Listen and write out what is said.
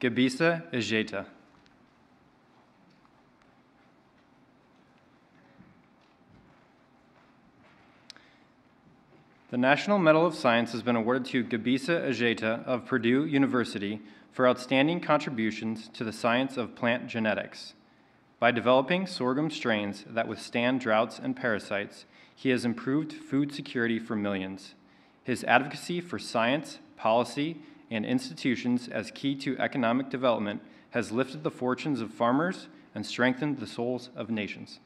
Gebisa Ejeta. The National Medal of Science has been awarded to Gebisa Ejeta of Purdue University for outstanding contributions to the science of plant genetics. By developing sorghum strains that withstand droughts and parasites, he has improved food security for millions. His advocacy for science, policy, and institutions as key to economic development has lifted the fortunes of farmers and strengthened the souls of nations.